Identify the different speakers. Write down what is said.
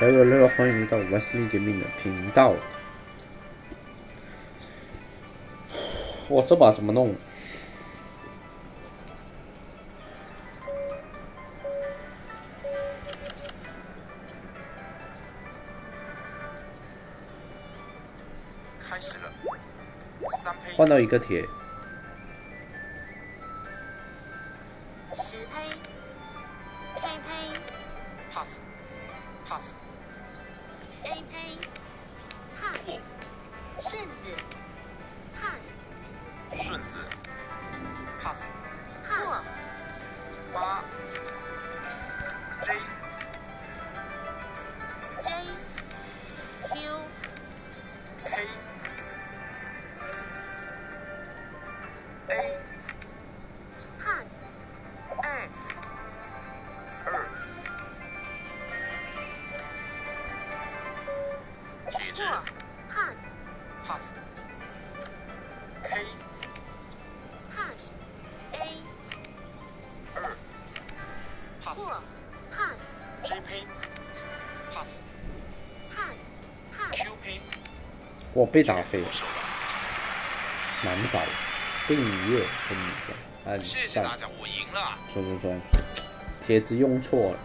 Speaker 1: Hello Hello，欢迎来到 West Me Gaming 的频道。我，这把怎么弄？
Speaker 2: 开始了，
Speaker 1: 换到一个铁，
Speaker 3: 十胚，K 胚
Speaker 2: pass
Speaker 3: pass，A 胚，pass，顺子，pass，
Speaker 2: 顺子 pass
Speaker 3: 破，
Speaker 2: 八 J
Speaker 3: J Q
Speaker 2: K A 铁质
Speaker 3: 破 pass
Speaker 2: pass K
Speaker 3: pass A
Speaker 2: 二 pass
Speaker 3: 破 pass
Speaker 2: J 胚 pass
Speaker 3: pass pass
Speaker 2: Q 胚
Speaker 1: 我被打飞
Speaker 2: 了
Speaker 1: 难搞。订阅跟你讲，按
Speaker 2: 谢谢
Speaker 1: 赞
Speaker 2: 大，家，我赢了。
Speaker 1: 中中中，帖子用错了。